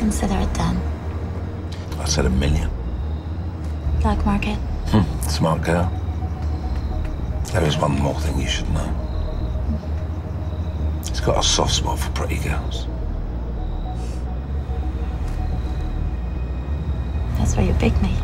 Consider it done. I said a million. Black market? Hmm, smart girl. There is one more thing you should know. He's got a soft spot for pretty girls. That's why you picked me.